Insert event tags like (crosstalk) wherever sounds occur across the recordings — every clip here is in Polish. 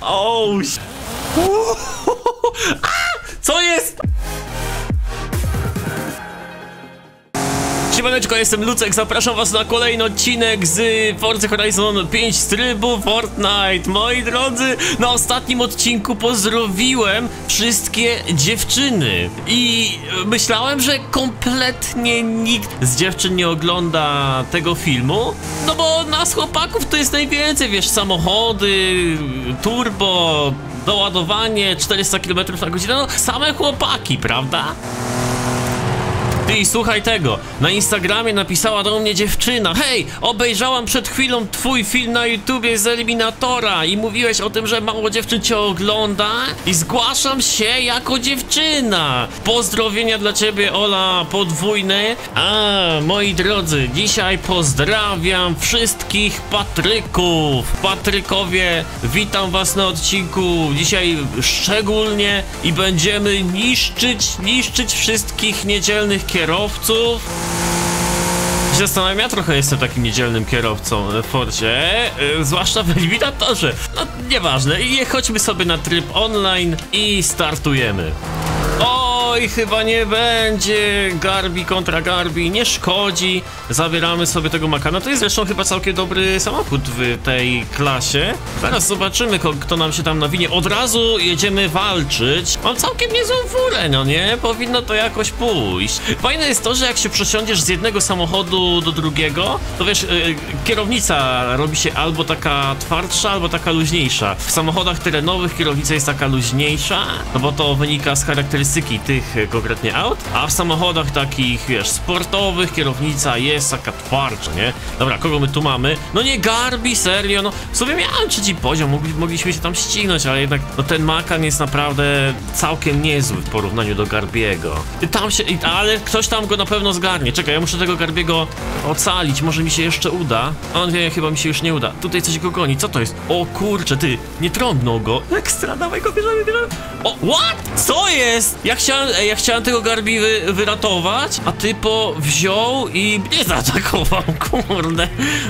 O, ś- (laughs) A! Co jest? Siemaneczko, jestem Lucek, zapraszam was na kolejny odcinek z Forza Horizon 5 z trybu Fortnite. Moi drodzy, na ostatnim odcinku pozdrowiłem wszystkie dziewczyny i myślałem, że kompletnie nikt z dziewczyn nie ogląda tego filmu, no bo nas chłopaków to jest najwięcej, wiesz, samochody, turbo, doładowanie 400 km na godzinę, no same chłopaki, prawda? Ty słuchaj tego, na Instagramie napisała do mnie dziewczyna. Hej, obejrzałam przed chwilą twój film na YouTubie z Eliminatora i mówiłeś o tym, że mało dziewczyn cię ogląda i zgłaszam się jako dziewczyna. Pozdrowienia dla ciebie Ola podwójne. A, moi drodzy, dzisiaj pozdrawiam wszystkich Patryków. Patrykowie, witam was na odcinku dzisiaj szczególnie i będziemy niszczyć, niszczyć wszystkich niedzielnych kierowców. Zastanawiam, ja trochę jestem takim niedzielnym kierowcą w Forcie, yy, zwłaszcza w eliminatorze. No, nieważne, i chodźmy sobie na tryb online i startujemy. Oj, chyba nie będzie Garbi kontra Garbi, nie szkodzi. Zabieramy sobie tego Makana. To jest zresztą chyba całkiem dobry samochód w tej klasie. Zaraz zobaczymy, kto nam się tam nawinie. Od razu jedziemy walczyć. Mam całkiem niezłą furę, no nie? Powinno to jakoś pójść. Fajne jest to, że jak się przesiądziesz z jednego samochodu do drugiego, to wiesz, yy, kierownica robi się albo taka twardsza, albo taka luźniejsza. W samochodach terenowych kierownica jest taka luźniejsza, no bo to wynika z charakterystyki tych e, konkretnie aut, a w samochodach takich, wiesz, sportowych kierownica jest taka twardsza, nie? Dobra, kogo my tu mamy? No nie Garbi, serio, no w sumie miałem trzeci poziom, mogli, mogliśmy się tam ścignąć, ale jednak no ten Makan jest naprawdę całkiem niezły w porównaniu do Garbiego. I tam się, i, ale ktoś tam go na pewno zgarnie. Czekaj, ja muszę tego Garbiego ocalić, może mi się jeszcze uda. On wie, chyba mi się już nie uda. Tutaj coś go goni, co to jest? O kurczę, ty, nie trąbnął go. Ekstra, dawaj go, bierzemy, bierzemy. O, what? Co jest? Ja chciałem, ej, ja chciałem tego Garbi wy, wyratować, a typo wziął i mnie zaatakował, (laughs) kurde.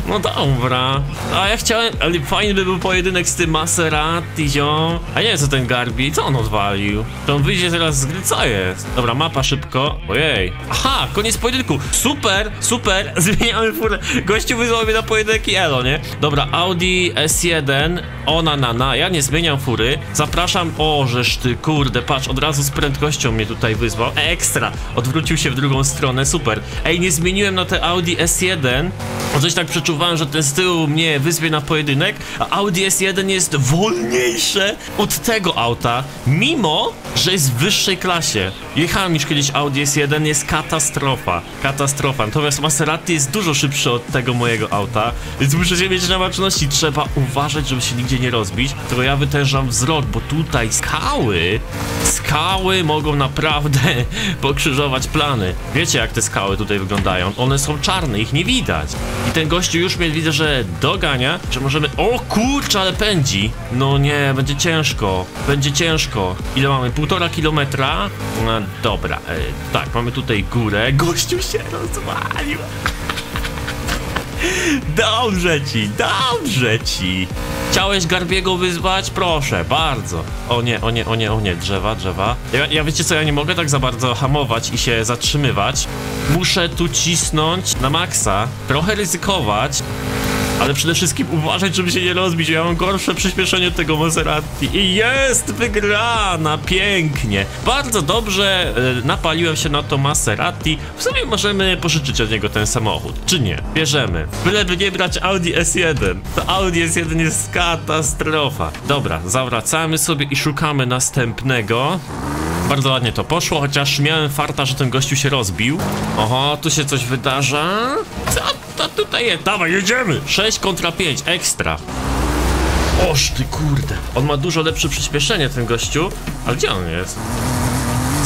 No dobra. A ja chciałem, ale fajny by był pojedynek z tym Maserati, ziom. A nie wiem co ten Garbi, co on odwalił? To on wyjdzie teraz z gry, co jest? Dobra, mapa szybko. Ojej. Aha, koniec pojedynku. Super, super. (laughs) Zmieniamy furę. Gościu wyzwał mnie na pojedynek i elo, nie? Dobra, Audi S1, ona na na. Ja nie zmieniam fury. Zapraszam. O, żeż ty, kurde, patrz, od razu z prędkością mnie tutaj wyzwał. Ekstra. Odwrócił się w drugą stronę, super. Ej, nie zmieniłem na te Audi S1. Bo coś tak przeczuwałem, że ten z tyłu mnie wyzwie na pojedynek, a Audi S1 jest wolniejsze od tego auta, mimo, że jest w wyższej klasie. Jechałem już kiedyś Audi S1, jest katastrofa. Katastrofa. Natomiast Maserati jest dużo szybszy od tego mojego auta, więc muszę się mieć na baczności. Trzeba uważać, żeby się nigdzie nie rozbić. Tylko ja wytężam wzrok, bo tutaj skały, skały mogą naprawdę pokrzyżować plany. Wiecie, jak te skały tutaj wyglądają? One są czarne, ich nie widać. I ten gościu już mnie widzę, że dogania, że możemy... O kurczę, ale pędzi! No nie, będzie ciężko. Będzie ciężko. Ile mamy? Półtora kilometra? No dobra, e, tak, mamy tutaj górę. Gościu się rozwalił. Dobrze ci, dobrze ci. Chciałeś Garbiego wyzwać? Proszę, bardzo. O nie, o nie, o nie, o nie, drzewa, drzewa. Ja, ja wiecie co, ja nie mogę tak za bardzo hamować i się zatrzymywać. Muszę tu cisnąć na maksa, trochę ryzykować. Ale przede wszystkim uważać, żeby się nie rozbić. Ja mam gorsze przyspieszenie tego Maserati. I jest wygrana! Pięknie! Bardzo dobrze e, napaliłem się na to Maserati. W sumie możemy pożyczyć od niego ten samochód. Czy nie? Bierzemy. Byleby nie brać Audi S1. To Audi S1 jest katastrofa. Dobra, zawracamy sobie i szukamy następnego. Bardzo ładnie to poszło, chociaż miałem farta, że ten gościu się rozbił. Oho, tu się coś wydarza. Co to tutaj jest? Dawaj, jedziemy! 6 kontra 5, ekstra. Oż ty kurde. On ma dużo lepsze przyspieszenie, ten gościu. Ale gdzie on jest?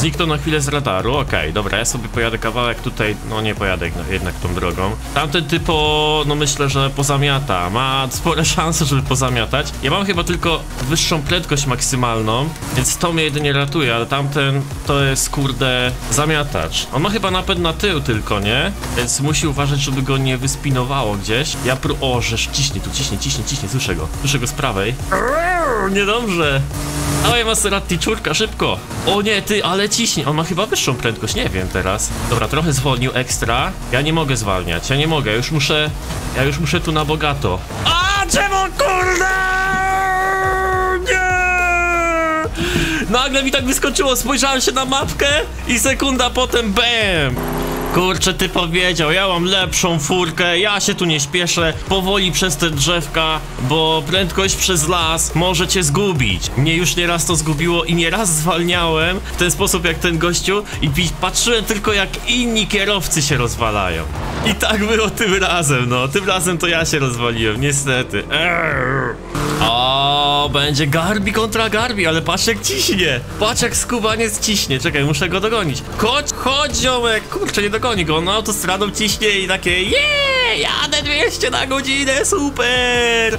Zniknął na chwilę z radaru, okej, dobra, ja sobie pojadę kawałek tutaj, no nie pojadę jednak tą drogą. Tamten typo, no myślę, że pozamiata, ma spore (laughs) szanse, żeby pozamiatać. Ja mam chyba tylko wyższą prędkość maksymalną, więc to mnie jedynie ratuje, ale tamten to jest, kurde, zamiatacz. On ma chyba napęd na tył tylko, nie? Więc musi uważać, żeby go nie wyspinowało gdzieś. Ja pró... O, żeż ciśnie tu, ciśnie, ciśnie, ciśnie, słyszę go. Słyszę go z prawej. Arr, niedobrze. Dawaj Maserati, czurka, szybko. O nie, ty, ale ciśnie. On ma chyba wyższą prędkość, nie wiem teraz. Dobra, trochę zwolnił ekstra. Ja nie mogę zwalniać, ja nie mogę. Już muszę, ja już muszę tu na bogato. A, czemu, kurde? Nagle mi tak wyskoczyło, spojrzałem się na mapkę i sekunda potem BAM! Kurczę, ty powiedział, ja mam lepszą furkę, ja się tu nie śpieszę, powoli przez te drzewka, bo prędkość przez las może cię zgubić. Mnie już nieraz to zgubiło i nieraz zwalniałem w ten sposób jak ten gościu i patrzyłem tylko jak inni kierowcy się rozwalają. I tak było tym razem, no, tym razem to ja się rozwaliłem, niestety. Err. O, będzie Garbi kontra Garbi, ale patrz jak ciśnie. Patrz jak skubaniec ciśnie. Czekaj, muszę go dogonić. Chodź, chodź ziomek. Kurczę, nie dogoni go. On autostradą ciśnie i takie jeee, jadę 200 na godzinę, super.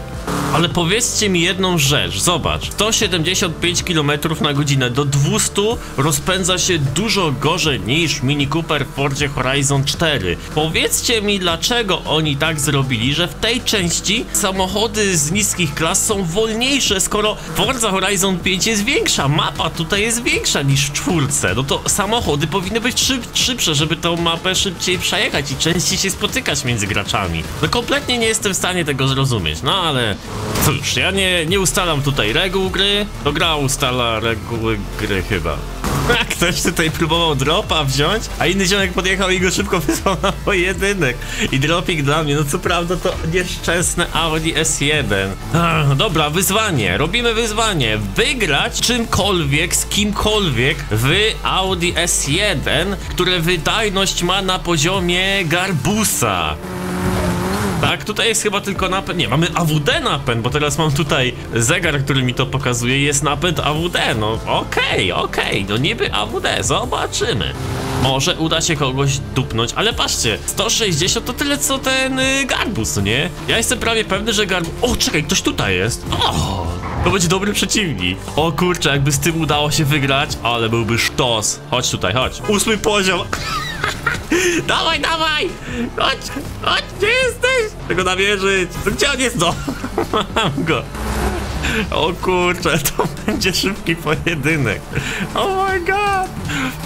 Ale powiedzcie mi jedną rzecz, zobacz, 175 km na godzinę do 200 rozpędza się dużo gorzej niż Mini Cooper w Fordzie Horizon 4. Powiedzcie mi, dlaczego oni tak zrobili, że w tej części samochody z niskich klas są wolniejsze, skoro Forza Horizon 5 jest większa, mapa tutaj jest większa niż w czwórce, no to samochody powinny być szyb, szybsze, żeby tą mapę szybciej przejechać i częściej się spotykać między graczami. No kompletnie nie jestem w stanie tego zrozumieć, no ale cóż, ja nie, nie ustalam tutaj reguł gry, to gra ustala reguły gry chyba. (laughs) Ktoś tutaj próbował dropa wziąć, a inny ziomek podjechał i go szybko (laughs) wysłał na pojedynek. I dropik dla mnie, no co prawda to nieszczęsne Audi S1. Ach, dobra, wyzwanie, robimy wyzwanie. Wygrać czymkolwiek, z kimkolwiek w Audi S1, które wydajność ma na poziomie Garbusa. Tak, tutaj jest chyba tylko napęd. Nie, mamy AWD napęd, bo teraz mam tutaj zegar, który mi to pokazuje. Jest napęd AWD. No okej, okej, no niby AWD, zobaczymy. Może uda się kogoś dupnąć, ale patrzcie, 160 to tyle co ten y, Garbus, no nie? Ja jestem prawie pewny, że Garbus. O, czekaj, ktoś tutaj jest. O! To będzie dobry przeciwnik. O kurczę, jakby z tym udało się wygrać, ale byłby sztos. Chodź tutaj, chodź. Ósmy poziom. (laughs) Dawaj, dawaj! Chodź, chodź, gdzie jesteś? Tego nawierzyć. To Gdzie on jest? No, mam (laughs) go. O kurczę, to (laughs) będzie szybki pojedynek. Oh my god.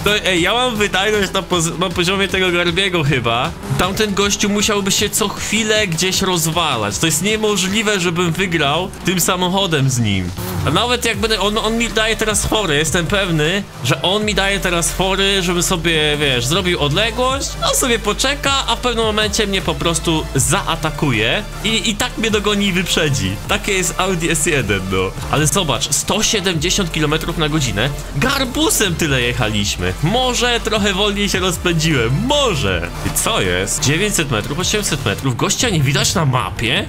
To, ej, ja mam wydajność na, poz- na poziomie tego Garbiego chyba. Tamten gościu musiałby się co chwilę gdzieś rozwalać. To jest niemożliwe, żebym wygrał tym samochodem z nim. A nawet jak będę, on, on mi daje teraz fory, jestem pewny, że on mi daje teraz fory, żebym sobie, wiesz, zrobił odległość, on sobie poczeka, a w pewnym momencie mnie po prostu zaatakuje i, i tak mnie dogoni i wyprzedzi. Takie jest Audi S1, no. Ale zobacz, 170 km na godzinę, garbusem tyle jechaliśmy. Może trochę wolniej się rozpędziłem, może. I co jest? 900 metrów, 800 metrów, gościa nie widać na mapie?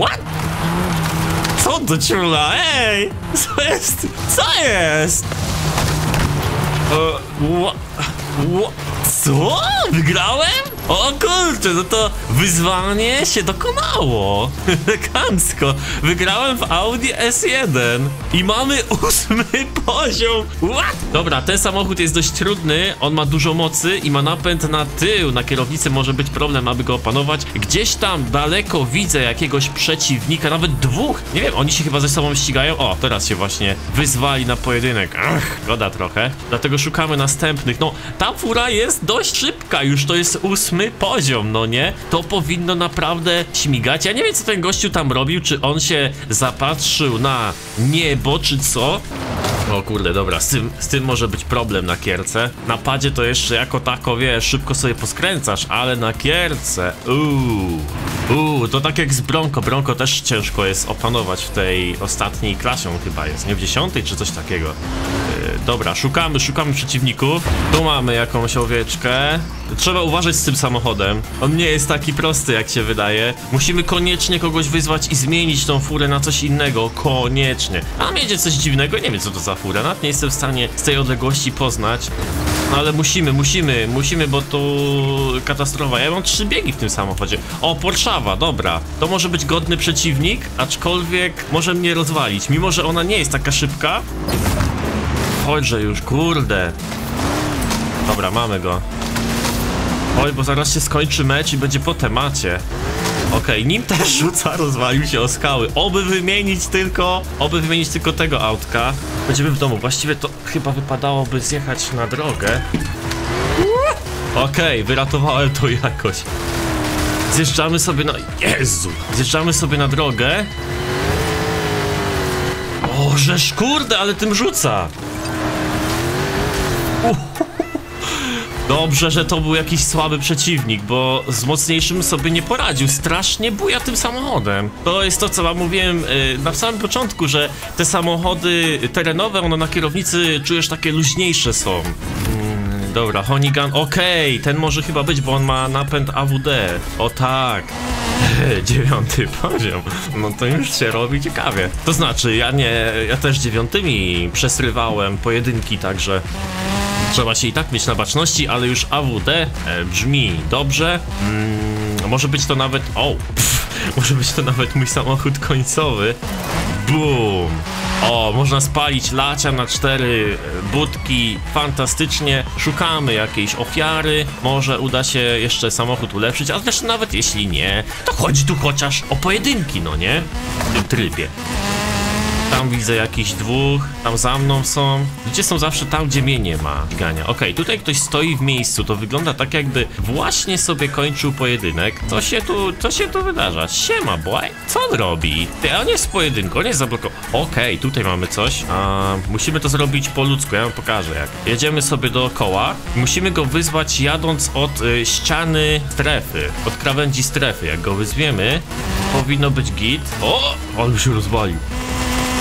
What? Co do ciula? Ej! Co jest? Co jest? E, ła, ła, co? Wygrałem? O kurczę, no to wyzwanie się dokonało. (laughs) Elegancko. Wygrałem w Audi S1 i mamy ósmy poziom. What? Dobra, ten samochód jest dość trudny, on ma dużo mocy i ma napęd na tył. Na kierownicy może być problem, aby go opanować. Gdzieś tam daleko widzę jakiegoś przeciwnika, nawet dwóch. Nie wiem, oni się chyba ze sobą ścigają. O, teraz się właśnie wyzwali na pojedynek. Ach, trochę. Dlatego szukamy następnych. No, ta fura jest dość szybka, już to jest ósmy poziom, no nie? To powinno naprawdę śmigać. Ja nie wiem, co ten gościu tam robił, czy on się zapatrzył na niebo, czy co? O kurde, dobra, z tym, z tym może być problem na kierce. Na padzie to jeszcze jako tako, wiesz, szybko sobie poskręcasz, ale na kierce, uuu, uuu, to tak jak z Bronco. Bronco też ciężko jest opanować w tej ostatniej klasie, chyba jest, nie w dziesiątej czy coś takiego. Yy, dobra, szukamy, szukamy przeciwników. Tu mamy jakąś owieczkę. Trzeba uważać z tym samochodem. On nie jest taki prosty, jak się wydaje. Musimy koniecznie kogoś wyzwać i zmienić tą furę na coś innego. Koniecznie. A jedzie coś dziwnego, nie wiem co to za fura. Nawet nie jestem w stanie z tej odległości poznać. No ale musimy, musimy, musimy, bo to katastrofa. Ja mam trzy biegi w tym samochodzie. O, Porszawa, dobra. To może być godny przeciwnik, aczkolwiek może mnie rozwalić. Mimo, że ona nie jest taka szybka. Chodźże już, kurde. Dobra, mamy go. Oj, bo zaraz się skończy mecz i będzie po temacie. Okej, nim też rzuca, rozwalił się o skały. Oby wymienić tylko, oby wymienić tylko tego autka. Będziemy w domu. Właściwie to chyba wypadałoby zjechać na drogę. Okej, wyratowałem to jakoś. Zjeżdżamy sobie na... Jezu! Zjeżdżamy sobie na drogę. O, żeż kurde, ale tym rzuca! Dobrze, że to był jakiś słaby przeciwnik, bo z mocniejszym sobie nie poradził. Strasznie buja tym samochodem. To jest to, co wam mówiłem y, na samym początku, że te samochody terenowe, one na kierownicy czujesz takie luźniejsze są. Mm, Dobra, Honigan, okej, ten może chyba być, bo on ma napęd AWD. O tak. (laughs) Dziewiąty poziom. No to już się robi ciekawie. To znaczy, ja nie, ja też dziewiątymi przesrywałem pojedynki, także Trzeba się i tak mieć na baczności, ale już AWD e, brzmi dobrze. Mm, może być to nawet. O! (laughs) Może być to nawet mój samochód końcowy. Boom! O, można spalić lacia na cztery e, budki. Fantastycznie. Szukamy jakiejś ofiary. Może uda się jeszcze samochód ulepszyć, ale też nawet jeśli nie, to chodzi tu chociaż o pojedynki, no nie? W tym trybie. Tam widzę jakichś dwóch, tam za mną są. Ludzie są zawsze tam, gdzie mnie nie ma. Gania. Okej, tutaj ktoś stoi w miejscu. To wygląda tak, jakby właśnie sobie kończył pojedynek. Co się tu, co się tu wydarza? Siema, boy. Co on robi? Ty, on jest w pojedynku, on jest zablokowany. Okej, tutaj mamy coś. A, musimy to zrobić po ludzku, ja wam pokażę jak. Jedziemy sobie dookoła. Musimy go wyzwać jadąc od y, ściany strefy, od krawędzi strefy. Jak go wyzwiemy, powinno być git. O, on się rozwalił.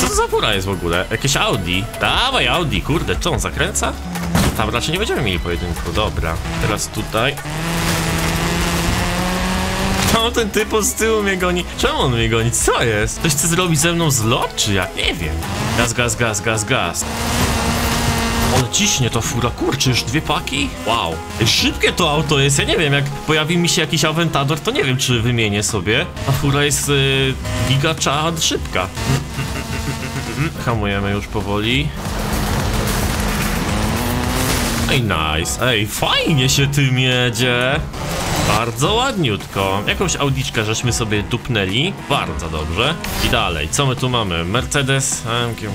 Co to za fura jest w ogóle? Jakieś Audi? Dawaj Audi, kurde, co on zakręca? Tam raczej nie będziemy mieli pojedynku, dobra. Teraz tutaj. Czemu ten typo z tyłu mnie goni? Czemu on mnie goni? Co jest? Ktoś chce zrobić ze mną zlot, czy jak? Nie wiem. Gaz, gaz, gaz, gaz, gaz. Ale ciśnie to fura, kurczę, już dwie paki? Wow. Szybkie to auto jest, ja nie wiem, jak pojawi mi się jakiś Aventador, to nie wiem, czy wymienię sobie. A fura jest y, giga czad szybka. Hamujemy już powoli. Ej, nice. Ej, fajnie się tym jedzie. Bardzo ładniutko. Jakąś audiczkę żeśmy sobie dupnęli. Bardzo dobrze. I dalej, co my tu mamy? Mercedes MG1.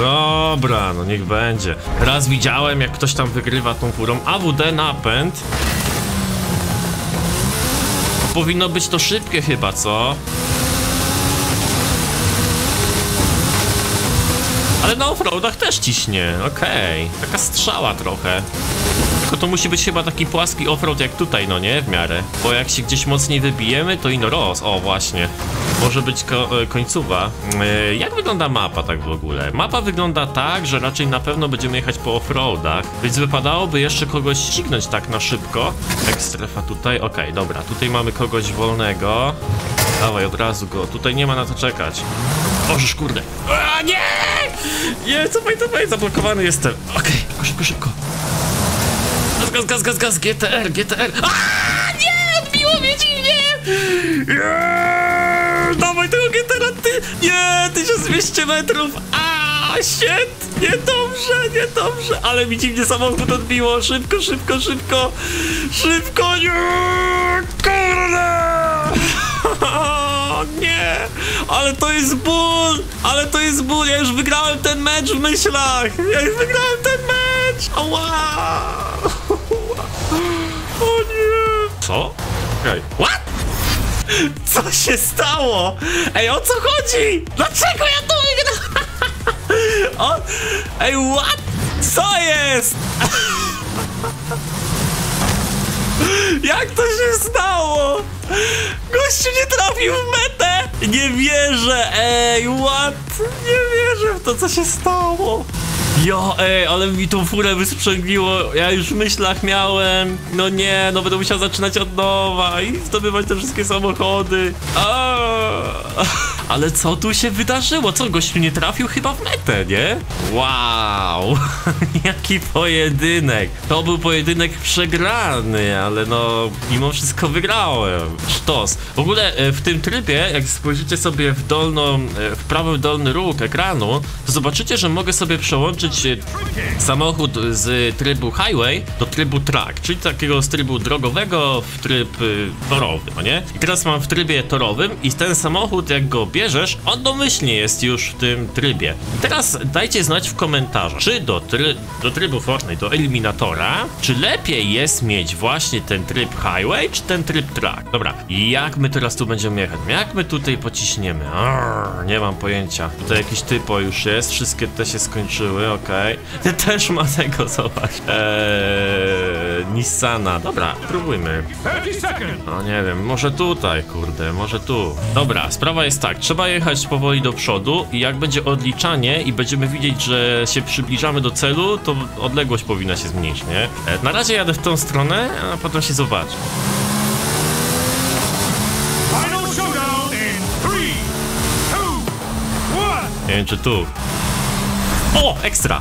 Dobra, no niech będzie. Raz widziałem, jak ktoś tam wygrywa tą furą. AWD napęd. Powinno być to szybkie chyba, co? Ale na offroadach też ciśnie, okej. Taka strzała trochę. Tylko to musi być chyba taki płaski offroad jak tutaj, no nie? W miarę. Bo jak się gdzieś mocniej wybijemy, to ino roz. O, właśnie. Może być ko e, końcowa. E, jak wygląda mapa tak w ogóle? Mapa wygląda tak, że raczej na pewno będziemy jechać po offroadach, więc wypadałoby jeszcze kogoś ścignąć tak na szybko. Jak strefa tutaj. Okej, dobra. Tutaj mamy kogoś wolnego. Dawaj, od razu go. Tutaj nie ma na to czekać. Ożeż kurde. A, nie! Nie, cofaj, cofaj, zablokowany jestem. Okej, szybko, szybko. Gaz, gaz, gaz, gaz, gaz, GTR, GTR. A, nie! Odbiło mnie dziwnie! Nie! Dawaj tego GTR, ty! Nie! 1200 metrów! A, shit! Niedobrze, niedobrze! Ale mi dziwnie samochód odbiło. Szybko, szybko, szybko! Szybko, nie! Kurde! (laughs) O nie! Ale to jest ból! Ale to jest ból! Ja już wygrałem ten mecz w myślach! Ja już wygrałem ten mecz! Ała! O nie! Co? Okej. What? Co się stało? Ej, o co chodzi? Dlaczego ja to wygrałem? (laughs) O... Ej, what? Co jest? (laughs) Jak to się stało? Gościu nie trafił w metę! Nie wierzę, ej, what? Nie wierzę w to, co się stało. Jo, ej, ale mi tą furę wysprzęgliło. Ja już w myślach miałem. No nie, no będę musiał zaczynać od nowa i zdobywać te wszystkie samochody. Aaaa. (laughs) Ale co tu się wydarzyło? Co, gościu nie trafił chyba w metę, nie? Wow, (laughs) jaki pojedynek. To był pojedynek przegrany, ale no, mimo wszystko wygrałem. Sztos. W ogóle e, w tym trybie, jak spojrzycie sobie w dolną, e, w prawy dolny róg ekranu, to zobaczycie, że mogę sobie przełączyć e, samochód z trybu highway do trybu track, czyli takiego z trybu drogowego w tryb y, torowy, no nie? I teraz mam w trybie torowym i ten samochód, jak go bierzesz, on domyślnie jest już w tym trybie. I teraz dajcie znać w komentarzach, czy do, try do trybu Fortnite, do eliminatora, czy lepiej jest mieć właśnie ten tryb highway, czy ten tryb track. Dobra, jak my teraz tu będziemy jechać? Jak my tutaj pociśniemy? Arr, nie mam pojęcia. Tutaj jakiś typo już jest, wszystkie te się skończyły, okej. Ty też ma tego, zobacz. Eee, Nissana. Dobra, próbujmy. 30 seconds. No nie wiem, może tutaj, kurde, może tu. Dobra, sprawa jest tak, trzeba jechać powoli do przodu i jak będzie odliczanie i będziemy widzieć, że się przybliżamy do celu, to odległość powinna się zmniejszyć, nie? E, Na razie jadę w tą stronę, a potem się one. Nie wiem, czy tu. O, ekstra!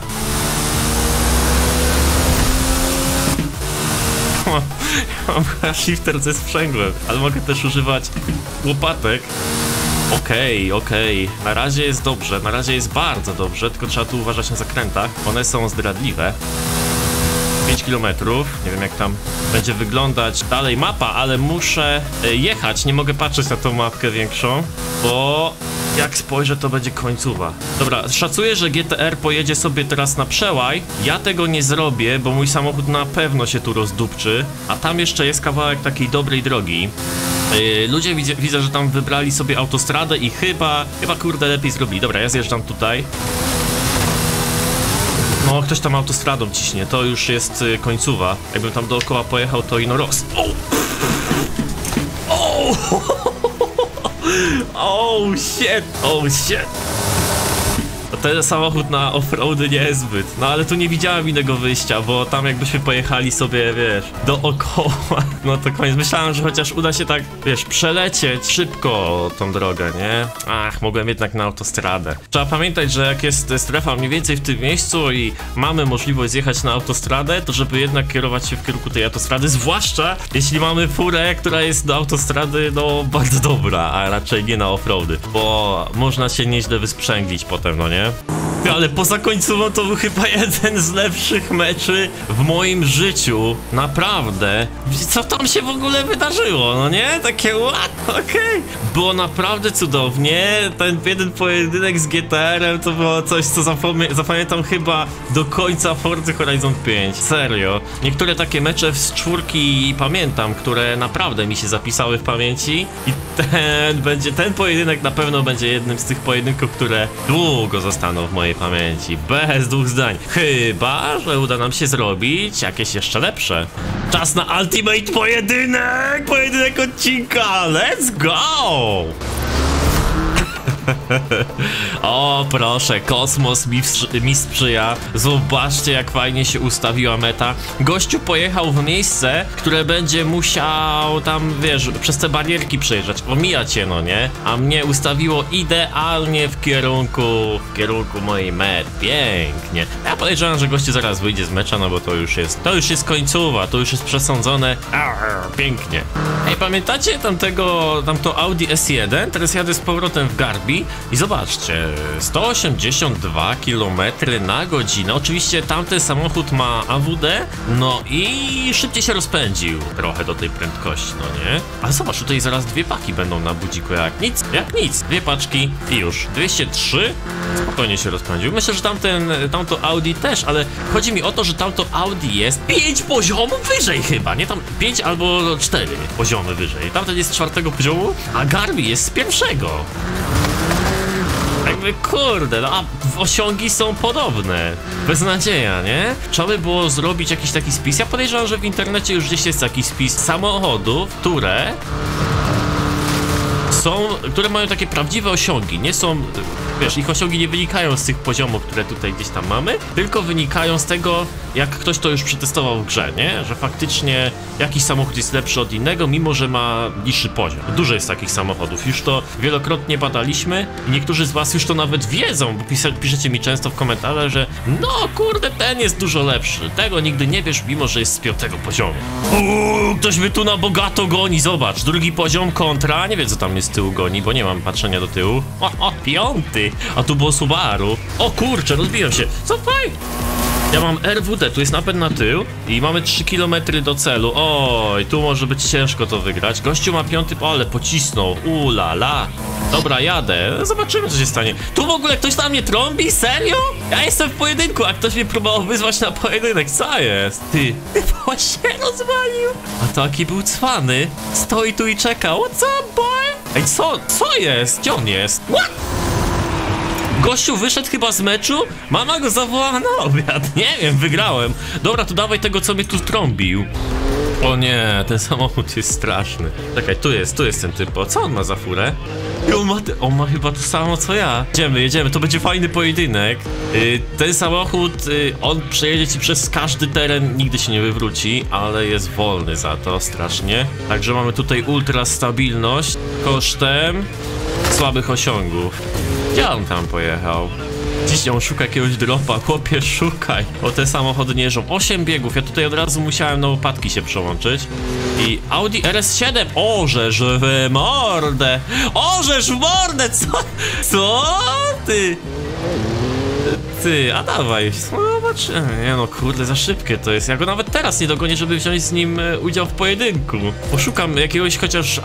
Mam, shifter ze sprzęgłem, ale mogę też używać łopatek. Okej, okej, na razie jest dobrze, na razie jest bardzo dobrze, tylko trzeba tu uważać na zakrętach, one są zdradliwe. 5 km, nie wiem jak tam będzie wyglądać dalej mapa, ale muszę e, jechać, nie mogę patrzeć na tą mapkę większą, bo jak spojrzę to będzie końcowa. Dobra, szacuję, że GTR pojedzie sobie teraz na przełaj, ja tego nie zrobię, bo mój samochód na pewno się tu rozdupczy, a tam jeszcze jest kawałek takiej dobrej drogi. Yy, ludzie widzę, widzę, że tam wybrali sobie autostradę i chyba, chyba kurde lepiej zrobili. Dobra, ja zjeżdżam tutaj. No, ktoś tam autostradą ciśnie, to już jest y, końcowa. Jakbym tam dookoła pojechał, to ino roz. O! O! Oh shit! Oh shit! Ten samochód na offroady niezbyt. No ale tu nie widziałem innego wyjścia, bo tam jakbyśmy pojechali sobie, wiesz, dookoła, no to koniec. Myślałem, że chociaż uda się tak, wiesz, przelecieć szybko tą drogę, nie? Ach, mogłem jednak na autostradę. Trzeba pamiętać, że jak jest strefa mniej więcej w tym miejscu i mamy możliwość zjechać na autostradę, to żeby jednak kierować się w kierunku tej autostrady, zwłaszcza jeśli mamy furę, która jest do autostrady, no bardzo dobra, a raczej nie na offroady, bo można się nieźle wysprzęglić potem, no nie? Ale poza końcową to był chyba jeden z lepszych meczy w moim życiu. Naprawdę. Co tam się w ogóle wydarzyło, no nie? Takie what? Okej. Było naprawdę cudownie. Ten jeden pojedynek z GTR-em to było coś, co zapomie- zapamiętam chyba do końca Forza Horizon 5. Serio. Niektóre takie mecze z czwórki pamiętam, które naprawdę mi się zapisały w pamięci i ten będzie, ten pojedynek na pewno będzie jednym z tych pojedynków, które długo zostaną w mojej pamięci. Bez dwóch zdań. Chyba, że uda nam się zrobić jakieś jeszcze lepsze. Czas na Ultimate Pojedynek! Pojedynek odcinka! Let's go! (laughs) O, proszę, kosmos mi, mi sprzyja. Zobaczcie, jak fajnie się ustawiła meta. Gościu pojechał w miejsce, które będzie musiał tam, wiesz, przez te barierki przejeżdżać, omijać je, no nie? A mnie ustawiło idealnie w kierunku, w kierunku mojej mety. Pięknie. Ja podejrzewam, że gościu zaraz wyjdzie z mecza, no bo to już jest, to już jest końcowa, to już jest przesądzone. Arr, pięknie. Ej, pamiętacie tamtego, tamto Audi S1? Teraz jadę z powrotem w Garbi i zobaczcie, 182 km na godzinę. Oczywiście tamten samochód ma AWD, no i szybciej się rozpędził trochę do tej prędkości, no nie? Ale zobacz, tutaj zaraz dwie paki będą na budziku, jak nic, jak nic. Dwie paczki i już. 203 spokojnie się rozpędził. Myślę, że tamten, tamto Audi też, ale chodzi mi o to, że tamto Audi jest 5 poziomów wyżej chyba, nie? Tam 5 albo 4 poziomy wyżej. Tamten jest z czwartego poziomu, a Garbi jest z pierwszego. Jakby kurde, no a osiągi są podobne. Beznadzieja, nie? Trzeba by było zrobić jakiś taki spis. Ja podejrzewam, że w internecie już gdzieś jest taki spis samochodów, które są, które mają takie prawdziwe osiągi. Nie są, wiesz, ich osiągi nie wynikają z tych poziomów, które tutaj gdzieś tam mamy, tylko wynikają z tego, jak ktoś to już przetestował w grze, nie? Że faktycznie jakiś samochód jest lepszy od innego, mimo że ma niższy poziom. Dużo jest takich samochodów. Już to wielokrotnie badaliśmy i niektórzy z was już to nawet wiedzą, bo pisa- piszecie mi często w komentarzach, że no kurde, ten jest dużo lepszy. Tego nigdy nie wiesz, mimo że jest z piątego poziomu. Uuu, ktoś by tu na bogato goni, zobacz. Drugi poziom kontra, nie wiem co tam mnie z tyłu goni, bo nie mam patrzenia do tyłu. O, o piąty, a tu było Subaru. O kurczę, rozbiłem się. Co fajnie. Ja mam RWD, tu jest napęd na tył i mamy 3 km do celu. Oj, tu może być ciężko to wygrać. Gościu ma piąty, ale pocisnął. Ula la. Dobra, jadę. Zobaczymy, co się stanie. Tu w ogóle ktoś na mnie trąbi? Serio? Ja jestem w pojedynku, a ktoś mnie próbował wyzwać na pojedynek. Co jest? Ty, chyba się rozwalił. A taki był cwany. Stoi tu i czeka. What's up, boy? Ej, co? Co jest? Gdzie on jest? What? Gościu wyszedł chyba z meczu, mama go zawołała na obiad. (laughs) Nie wiem, wygrałem. Dobra, to dawaj tego, co mnie tu trąbił. O nie, ten samochód jest straszny. Czekaj, tu jest, tu jest ten typ. O, co on ma za furę? I on ma, on ma chyba to samo co ja. Jedziemy, jedziemy, to będzie fajny pojedynek. Y, ten samochód, y, on przejedzie ci przez każdy teren, nigdy się nie wywróci, ale jest wolny za to strasznie. Także mamy tutaj ultra stabilność kosztem słabych osiągów. Gdzie on tam pojechał? Dziś on szuka jakiegoś dropa, chłopie szukaj, bo te samochody nie jeżdżą. 8 biegów, ja tutaj od razu musiałem na łopatki się przełączyć. I Audi RS7, orzesz w mordę, orzesz w mordę, co? Co ty? Ty, a dawaj, zobacz. Nie no, kurde, za szybkie to jest. Ja go nawet teraz nie dogonię, żeby wziąć z nim e, udział w pojedynku. Poszukam jakiegoś chociaż,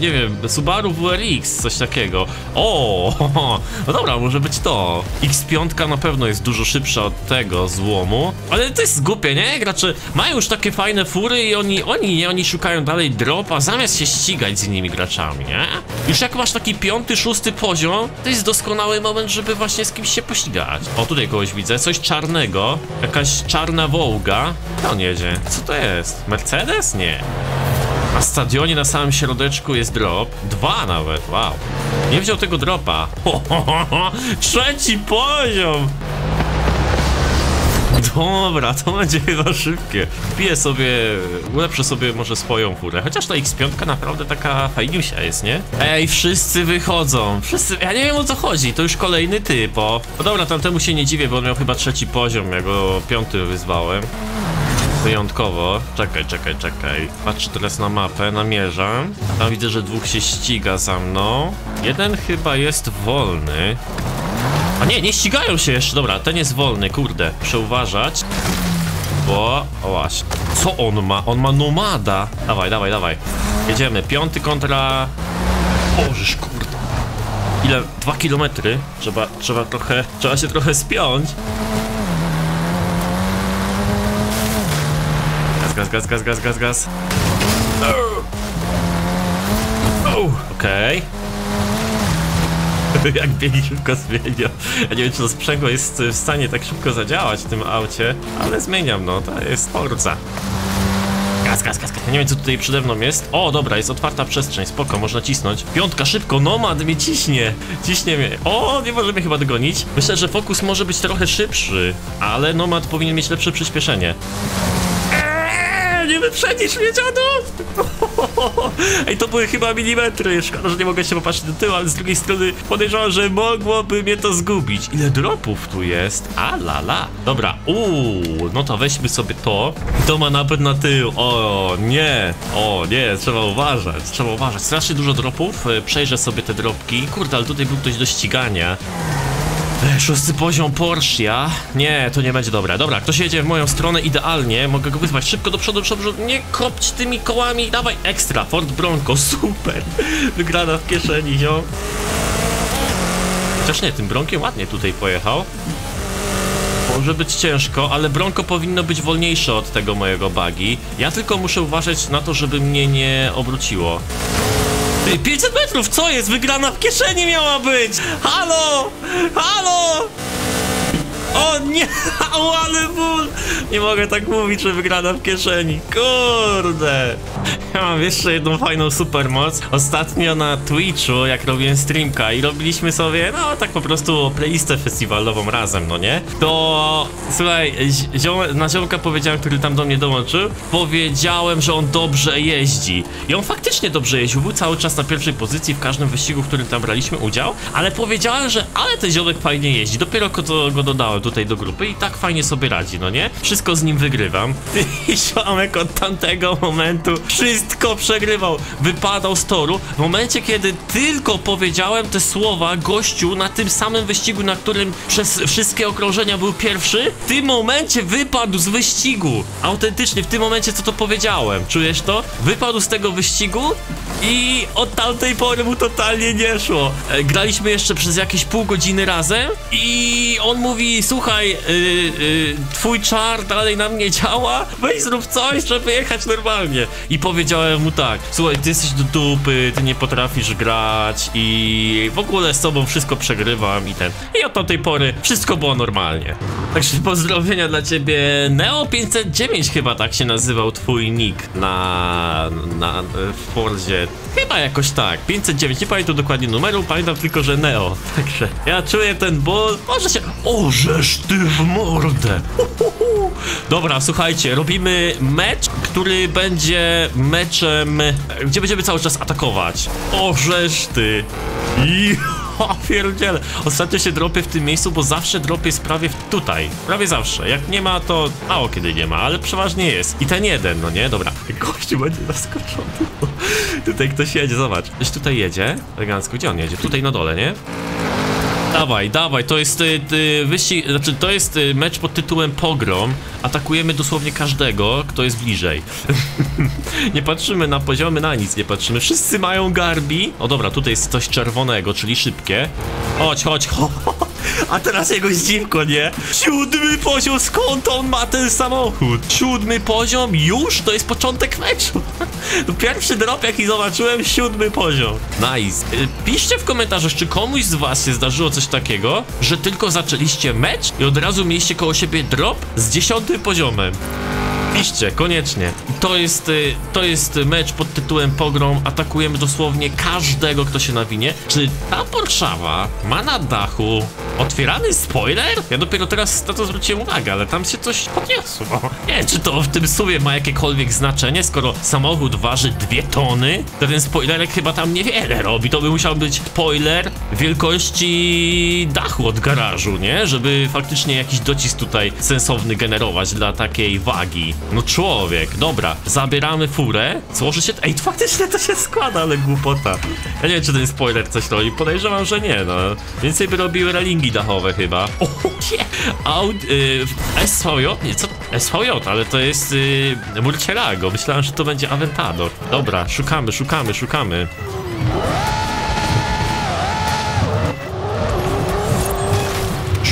nie wiem, Subaru WRX, coś takiego. O, (laughs) no dobra, może być to. X5 na pewno jest dużo szybsza od tego złomu, ale to jest głupie, nie? Gracze mają już takie fajne fury i oni, oni, nie, oni szukają dalej dropa, zamiast się ścigać z innymi graczami, nie? Już jak masz taki piąty, szósty poziom, to jest doskonały moment, żeby właśnie z kimś się pościgać. O, tutaj kogoś widzę, coś czarnego, jakaś czarna wołga. Gdzie on jedzie? Co to jest? Mercedes? Nie. Na stadionie na samym środeczku jest drop. Dwa nawet, wow. Nie wziął tego dropa. (laughs) Trzeci poziom! Dobra, to będzie chyba szybkie. Wbiję sobie, ulepszę sobie może swoją furę. Chociaż ta X5 naprawdę taka fajniusia jest, nie? Ej, wszyscy wychodzą. Wszyscy, ja nie wiem o co chodzi, to już kolejny typ, o. No dobra, tamtemu się nie dziwię, bo on miał chyba trzeci poziom, ja go piąty wyzwałem. Wyjątkowo. Czekaj, czekaj, czekaj. Patrzę teraz na mapę, namierzam. Tam widzę, że dwóch się ściga za mną. Jeden chyba jest wolny. A nie, nie ścigają się jeszcze. Dobra, ten jest wolny, kurde. Muszę. Bo, o właśnie. Co on ma? On ma nomada. Dawaj, dawaj, dawaj. Jedziemy. Piąty kontra... Ożysz, kurde. Ile? Dwa kilometry. Trzeba, trzeba trochę, trzeba się trochę spiąć. Gaz, gaz, gaz, gaz, gaz, gaz, Okej. (laughs) Jak biegi szybko zmienia. Ja nie wiem, czy to sprzęgło jest w stanie tak szybko zadziałać w tym aucie, ale zmieniam, no, to jest Forza. Gaz, gaz, gaz, gaz. Ja nie wiem, co tutaj przede mną jest. O, dobra, jest otwarta przestrzeń, spoko, można cisnąć. Piątka, szybko, Nomad mnie ciśnie. Ciśnie mnie. O, nie może mnie chyba dogonić. Myślę, że Focus może być trochę szybszy, ale Nomad powinien mieć lepsze przyspieszenie. Nie wyprzedzisz mnie! (laughs) Ej, to były chyba milimetry. Szkoda, że nie mogę się popatrzeć do tyłu, ale z drugiej strony podejrzewam, że mogłoby mnie to zgubić. Ile dropów tu jest? A la la. Dobra, uuu, no to weźmy sobie to. To ma napęd na tył. O nie, o nie, trzeba uważać, trzeba uważać. Strasznie dużo dropów. E, Przejrzę sobie te dropki. Kurde, ale tutaj był ktoś do ścigania. Szósty poziom Porsche. Nie, to nie będzie dobre. Dobra, ktoś jedzie w moją stronę idealnie. Mogę go wyzwać szybko do przodu, do przodu. Nie kopć tymi kołami. Dawaj, ekstra. Ford Bronco, (laughs) super. Wygrana w kieszeni, ziom. Chociaż nie, tym Bronkiem ładnie tutaj pojechał. Może być ciężko, ale Bronco powinno być wolniejsze od tego mojego buggy. Ja tylko muszę uważać na to, żeby mnie nie obróciło. Ty, 500 metrów, co jest? Wygrana w kieszeni miała być! Halo! Halo! O nie! (laughs) O, ale ból! Nie mogę tak mówić, że wygrana w kieszeni. Kurde! Ja mam jeszcze jedną fajną supermoc. Ostatnio na Twitchu, jak robiłem streamka i robiliśmy sobie, no tak po prostu playlistę festiwalową razem, no nie? To słuchaj, na ziomka powiedziałem, który tam do mnie dołączył, powiedziałem, że on dobrze jeździ. I on faktycznie dobrze jeździł, był cały czas na pierwszej pozycji w każdym wyścigu, w którym tam braliśmy udział, ale powiedziałem, że ale ten ziomek fajnie jeździ. Dopiero go, go dodałem tutaj do grupy i tak fajnie sobie radzi, no nie? Wszystko z nim wygrywam. (laughs) Ty ziomek od tamtego momentu wszystko przegrywał. Wypadał z toru. W momencie, kiedy tylko powiedziałem te słowa gościu na tym samym wyścigu, na którym przez wszystkie okrążenia był pierwszy, w tym momencie wypadł z wyścigu. Autentycznie, w tym momencie, co to powiedziałem. Czujesz to? Wypadł z tego wyścigu i od tamtej pory mu totalnie nie szło. E, graliśmy jeszcze przez jakieś pół godziny razem i on mówi, słuchaj, y, y, twój czar dalej na mnie działa, weź zrób coś, żeby jechać normalnie. I powiedziałem mu tak, słuchaj, ty jesteś do dupy, ty nie potrafisz grać i w ogóle z tobą wszystko przegrywam i ten. I od tamtej pory wszystko było normalnie. Także pozdrowienia dla ciebie Neo509 chyba tak się nazywał twój nick na, na w Fordzie. Chyba jakoś tak. 509, nie pamiętam dokładnie numeru, pamiętam tylko, że Neo. Także ja czuję ten ból. Może się. O, żeż ty w mordę. Dobra, słuchajcie, robimy mecz, który będzie meczem, gdzie będziemy cały czas atakować. O, ty. I... O, pierdziele. Ostatnio się dropię w tym miejscu, bo zawsze dropię jest prawie tutaj. Prawie zawsze. Jak nie ma, to mało kiedy nie ma, ale przeważnie jest. I ten jeden, no nie? Dobra. (laughs) Gościu będzie zaskoczony. Tutaj ktoś jedzie, zobacz. Ktoś tutaj jedzie. Elegancko. Gdzie on jedzie? Tutaj na dole, nie? Dawaj, dawaj, to jest y, y, wyścig, znaczy to jest y, mecz pod tytułem Pogrom. Atakujemy dosłownie każdego, kto jest bliżej. (laughs) nie patrzymy na poziomy, na nic nie patrzymy. Wszyscy mają garbi. O dobra, tutaj jest coś czerwonego, czyli szybkie. Chodź, chodź, chodź. (laughs) A teraz jego zdziwko, nie? Siódmy poziom, skąd on ma ten samochód? Siódmy poziom, już? To jest początek meczu. To (laughs) Pierwszy drop, jaki zobaczyłem, siódmy poziom. Nice. Y, Piszcie w komentarzach, czy komuś z was się zdarzyło coś takiego, że tylko zaczęliście mecz i od razu mieliście koło siebie drop z dziesiątym poziomem. Piszcie, koniecznie. To jest, y, to jest mecz pod tytułem Pogrom. Atakujemy dosłownie każdego, kto się nawinie. Czy ta Warszawa ma na dachu otwierany spoiler? Ja dopiero teraz na to zwróciłem uwagę, ale tam się coś podniosło. Nie wiem, czy to w tym sumie ma jakiekolwiek znaczenie, skoro samochód waży dwie tony, to ten spoilerek chyba tam niewiele robi. To by musiał być spoiler wielkości dachu od garażu, nie? Żeby faktycznie jakiś docisk tutaj sensowny generować dla takiej wagi. No człowiek, dobra, zabieramy furę, złoży się... Ej, faktycznie to się składa, ale głupota. Ja nie wiem, czy ten spoiler coś robi, podejrzewam, że nie, no. Więcej by robiły relingi dachowe chyba. O nie! Aud... Y, SVJ? Nie, co? SVJ, ale to jest y, Murcielago. Myślałem, że to będzie Aventador. Dobra, szukamy, szukamy, szukamy.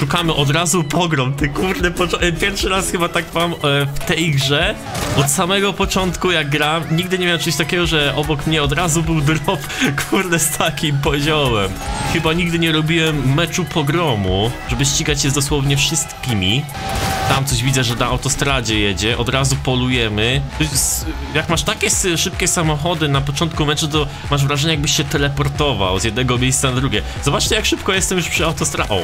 Szukamy od razu pogrom, ty kurde, e, pierwszy raz chyba tak mam e, w tej grze, od samego początku jak gram, nigdy nie miałem czegoś takiego, że obok mnie od razu był drop, (laughs) kurde, z takim poziomem. Chyba nigdy nie robiłem meczu pogromu, żeby ścigać się z dosłownie wszystkimi. Tam coś widzę, że na autostradzie jedzie, od razu polujemy. Jak masz takie szybkie samochody na początku meczu, to masz wrażenie jakbyś się teleportował z jednego miejsca na drugie. Zobaczcie jak szybko jestem już przy autostradzie.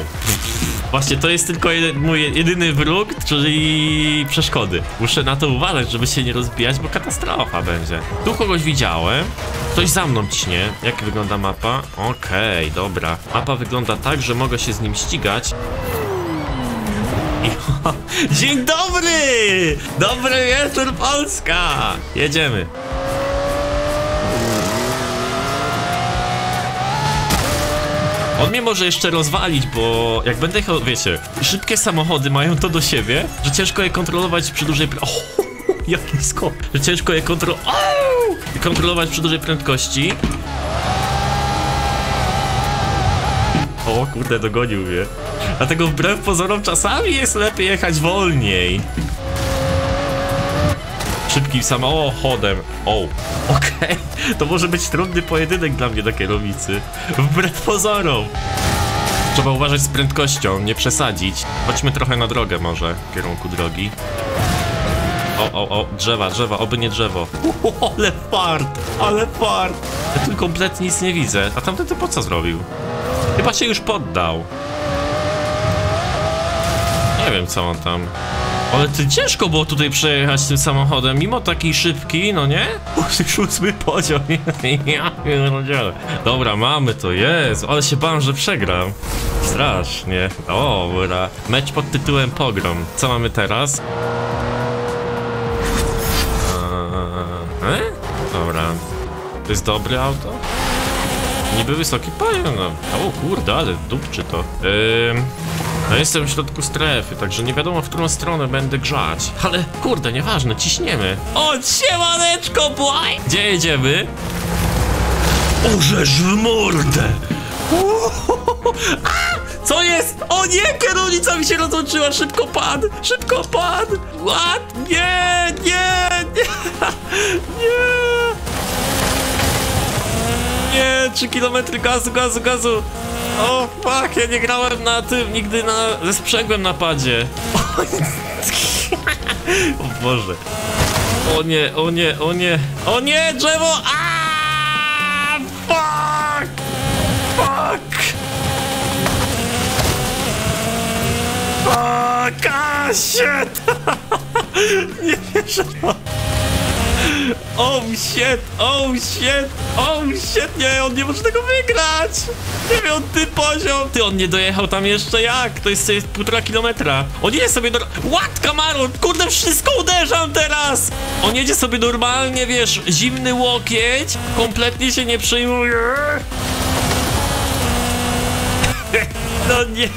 Właśnie to jest tylko mój jedyny wróg, czyli przeszkody. Muszę na to uważać, żeby się nie rozbijać, bo katastrofa będzie. Tu kogoś widziałem. Ktoś za mną ciśnie. Jak wygląda mapa? Okej, dobra. Mapa wygląda tak, że mogę się z nim ścigać. (laughs) Dzień dobry! Dobry wieczór Polska! Jedziemy. On mnie może jeszcze rozwalić, bo jak będę wiecie, szybkie samochody mają to do siebie, że ciężko je kontrolować przy dużej... (laughs) O, jaki skok! Że ciężko je kontrolować przy dużej prędkości. O kurde, dogonił mnie. Dlatego wbrew pozorom czasami jest lepiej jechać wolniej. Szybkim samochodem. O, okej. To może być trudny pojedynek dla mnie na kierownicy. Wbrew pozorom. Trzeba uważać z prędkością, nie przesadzić. Chodźmy trochę na drogę może, w kierunku drogi. O, o, o, drzewa, drzewa, oby nie drzewo. Uhu, ale fart, ale fart. Ja tu kompletnie nic nie widzę. A tamten to po co zrobił? Chyba się już poddał. Nie wiem co on tam. Ale ty ciężko było tutaj przejechać tym samochodem, mimo taki szybki, no nie? Szósty poziom, (laughs) ja pierdzielę. Dobra, mamy to, jest, ale się bałem, że przegram. Strasznie. Dobra. Mecz pod tytułem Pogrom. Co mamy teraz? Eee, Dobra. To jest dobre auto? Niby wysoki poziom, no. O kurde, ale dupczy to. Ym... No jestem w środku strefy, także nie wiadomo w którą stronę będę grzać. Ale kurde, nieważne, ciśniemy. O, siemaneczko, boy! Gdzie jedziemy? Orzesz w mordę! (laughs) A! Co jest? O nie, kierownica mi się rozłączyła, szybko pan! Szybko pan! What? Nie, nie, nie! (laughs) Nie! Nie, 3 km gazu, gazu, gazu! O, fuck, ja nie grałem na tym, nigdy na, ze sprzęgłem na padzie. O Boże. O nie, o nie, o nie. O nie, drzewo! Aaaa! Fuck! Fuck! Fuck! Ah, shit! (laughs) nie wierzę. Oh shit, oh shit, oh shit, nie, on nie może tego wygrać! Dziewiąty poziom! Ty, on nie dojechał tam jeszcze jak? To jest, jest półtora kilometra. On jedzie sobie do... What, Camaro? Kurde, wszystko uderzam teraz! On jedzie sobie normalnie, wiesz, zimny łokieć, kompletnie się nie przejmuje. (laughs) No nie.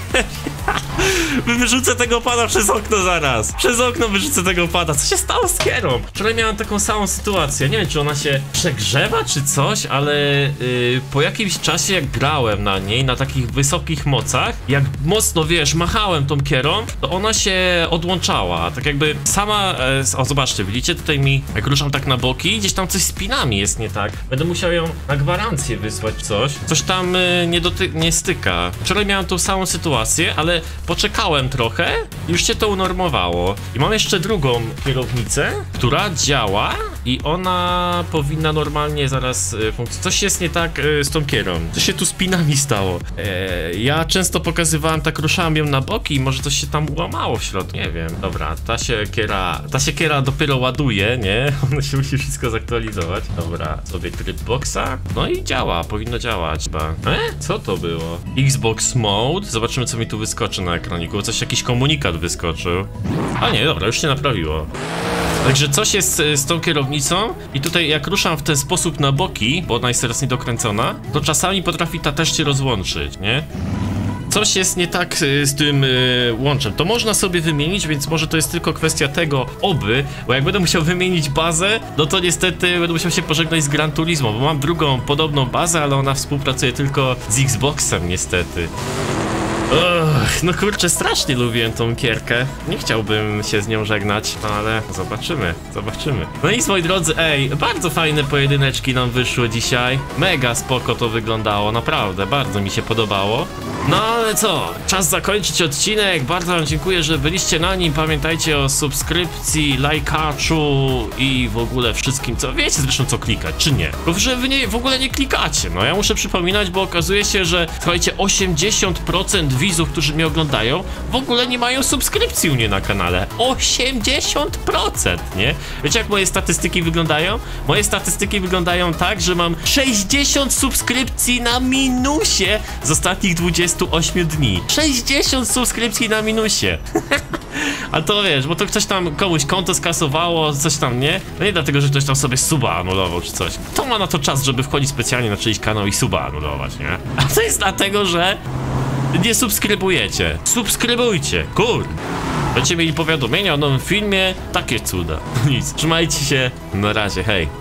(laughs) Wyrzucę tego pana przez okno zaraz. Przez okno wyrzucę tego pana. Co się stało z Kierą? Wczoraj miałem taką samą sytuację. Nie wiem, czy ona się przegrzewa, czy coś, ale yy, po jakimś czasie, jak grałem na niej, na takich wysokich mocach, jak mocno, wiesz, machałem tą Kierą, to ona się odłączała. Tak jakby sama... E, o, zobaczcie, widzicie tutaj mi, jak ruszam tak na boki, gdzieś tam coś z pinami jest nie tak. Będę musiał ją na gwarancję wysłać coś. Coś tam y, nie, nie styka. Wczoraj miałem tą samą sytuację, ale poczekałem trochę, już się to unormowało. I mam jeszcze drugą kierownicę, która działa i ona powinna normalnie zaraz y, funkcjonować. Coś jest nie tak y, z tą kierą. Co się tu z pinami stało? E, ja często pokazywałem, tak ruszałem ją na boki i może coś się tam ułamało w środku, nie wiem. Dobra, ta siekiera, ta siekiera dopiero ładuje, nie? (laughs) Ona się musi wszystko zaktualizować. Dobra, sobie tryb boxa. No i działa, powinno działać chyba. E? Co to było? Xbox Mode. Zobaczymy, co mi tu wyskoczy na ekraniku. Coś, jakiś komunikat wyskoczył. A nie, dobra, już się naprawiło. Także coś jest e, z tą kierownicą i tutaj jak ruszam w ten sposób na boki, bo ona jest teraz niedokręcona, to czasami potrafi ta też się rozłączyć, nie? Coś jest nie tak y, z tym y, łączem. To można sobie wymienić, więc może to jest tylko kwestia tego, oby, bo jak będę musiał wymienić bazę, no to niestety będę musiał się pożegnać z Gran Turismo, bo mam drugą podobną bazę, ale ona współpracuje tylko z Xboxem niestety. No kurczę, strasznie lubiłem tą kierkę. Nie chciałbym się z nią żegnać, ale zobaczymy, zobaczymy. No i moi drodzy, ej, bardzo fajne pojedyneczki nam wyszły dzisiaj. Mega spoko to wyglądało, naprawdę, bardzo mi się podobało. No ale co, czas zakończyć odcinek. Bardzo wam dziękuję, że byliście na nim. Pamiętajcie o subskrypcji, lajkaczu i w ogóle wszystkim, co wiecie zresztą co klikać, czy nie. Bo że wy nie, w ogóle nie klikacie. No ja muszę przypominać, bo okazuje się, że słuchajcie, 80% widzów, którzy mnie oglądają, w ogóle nie mają subskrypcji u mnie na kanale. 80%, nie? Wiecie jak moje statystyki wyglądają? Moje statystyki wyglądają tak, że mam 60 subskrypcji na minusie z ostatnich 28 dni. 60 subskrypcji na minusie. (laughs) A to wiesz, bo to ktoś tam komuś konto skasowało, coś tam, nie? No nie dlatego, że ktoś tam sobie suba anulował czy coś. To ma na to czas, żeby wchodzić specjalnie na czyjś kanał i suba anulować, nie? A to jest dlatego, że nie subskrybujecie. Subskrybujcie, kur. Będziecie mieli powiadomienia o nowym filmie, takie cuda. (laughs) Nic, trzymajcie się, na razie, hej.